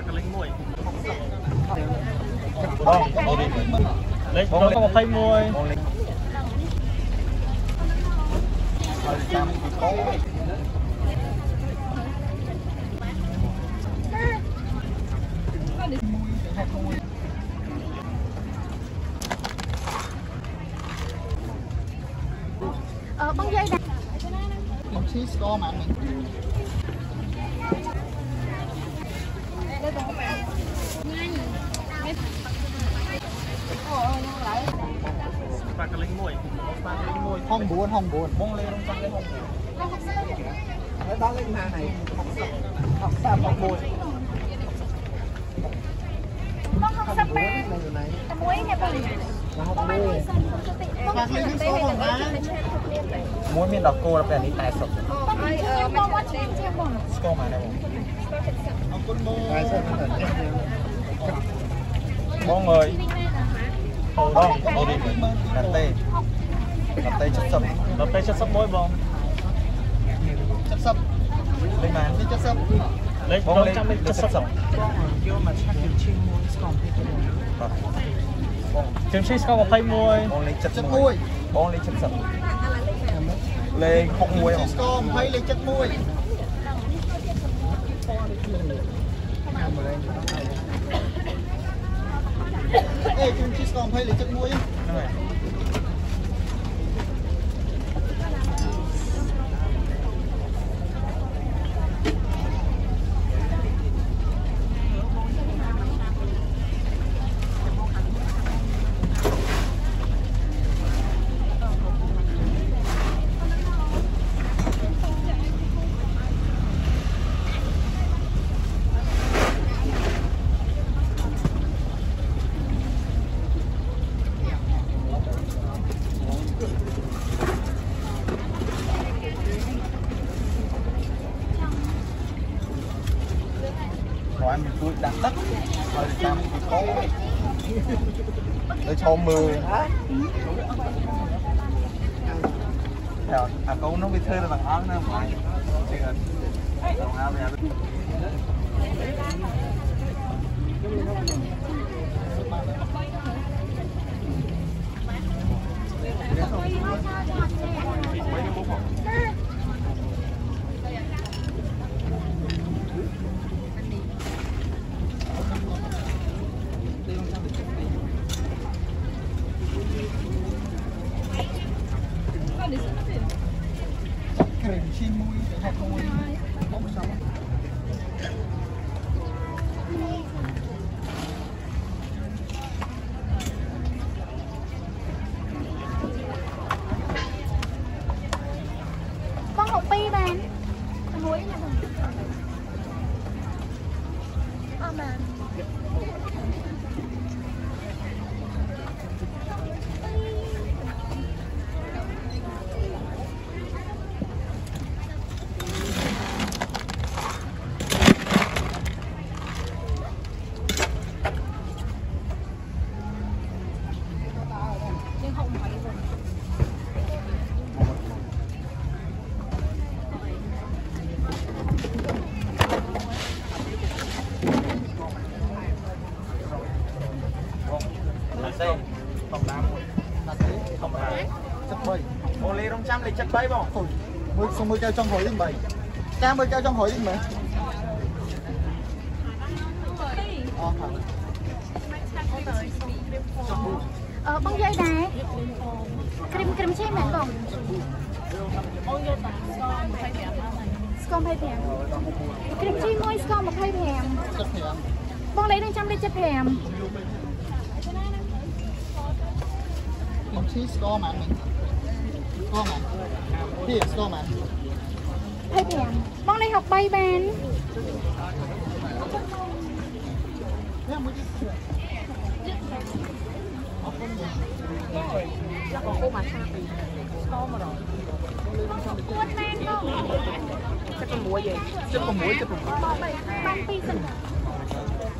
và cái linh muội đấy đó có một dây này bông xí score mà. mình ហើយដល់លេខណាហើយ60 60មកមួយ បង60បាន នៅណៃ តែមួយនេះបង មក បង មួយ បានសិនទៅតិចបងទៅទៅទៅ មួយមានដល់គោដល់ពេលនេះតែសុខ បងអើបងមកជាជាបង ស្គរមកដែរបងអរគុណបងតែសុខបងអើយបងបងនេះកាត់ទេ កាត់ទេ70ដល់ពេល71បង70លេខម៉ានលេខ70លេខបងរងលេខចាំលេខ70 70បងយកមកឆាក់ជើងឈីមួយស្គមពីទៅបាទជើងឈីស្គម21បងលេខ71បងលេខ70លេខ61បងស្គរ20លេខ71អេជូនជីស្គរ20លេខ71ហ្នឹងហើយ ដាក់ទឹកហើយចាំពីកោទៅឈមមើលតែអាកូននោះវាធ្វើទៅទាំងអស់ណាបងជឿអត់ដល់ណាវា よかった。 ទេធម្មតាមួយណាទេធម្មតា73អូលេរងចាំលេខ73បងអូយមួយសុំមួយកៅចុងក្រោយលេខ8តាមមួយកៅចុងក្រោយលេខមើលអស់ហើយអឺបងយាយដែរគ្រីមគ្រីមឈីមែនបងបងយាយតាស្គម25គ្រីមឈីមួយស្គម25 75បងលេខនឹងចាំលេខ75 មកឈីស្គរហ្មងស្គរហ្មងពីស្គរហ្មង25បងនេះ63បានចាំមួយទៀតអរគុណចាំបងគូមកឆាពីស្គរមករកពួតបានបង76ហ៎76 76បង2សិន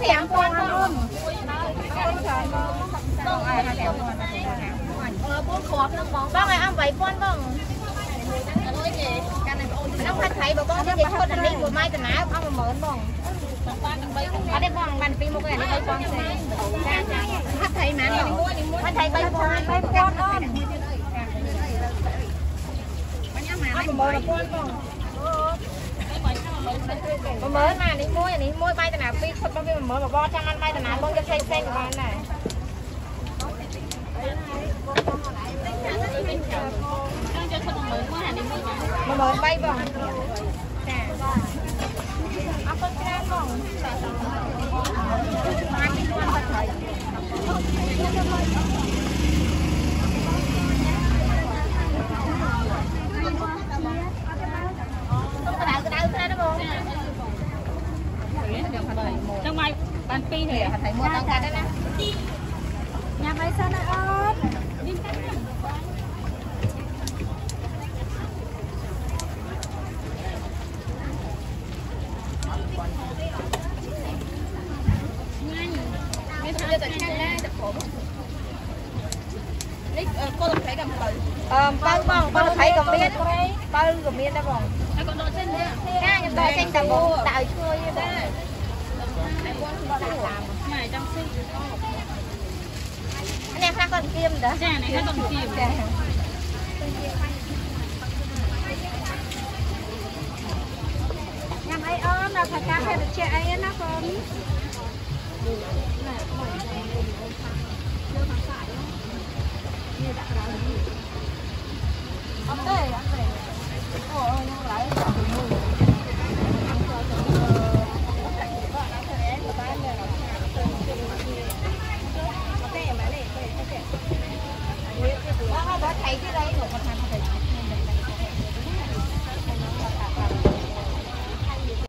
5000អូនបងអាយ5000អឺ4គ្រាប់នឹងបងបងអាយ8000បងកាន់តែបងអូនខ្ញុំផាត់ថៃបងបងនិយាយឈុតនេះមួយម៉ៃតាណាអស់10000បងបាន3អត់ទេបងបានពីមុខឯនេះ3បងទេចាចាផាត់ថៃម៉ានមួយនេះមួយផាត់ថៃ3បង3បងអូនអញអស់10000បង 10000មកអានេះមួយអានេះមួយបាយតាណា2ឈុតរបស់វា10000មកបោចាំបានបាយតាណាមួយយកផ្សេងផ្សេងក៏បានដែរ13000បងអានេះមួយ13000បង trong mai bàn pi thì thầy mua tăng cái đấy nè nhà máy sao nó ốm nhưng cắt bao bao bao thấy cầm miên bao cầm miên đó bọn con đo chân nha nha nhập đo chân tầm bộ tạo chơi គាត់គៀមតាចានេះគាត់គៀមចាញ៉ាំអីអូនដល់ថាការហេតុជាអីណាបងអត់ទេអត់ទេអូអូឡៃ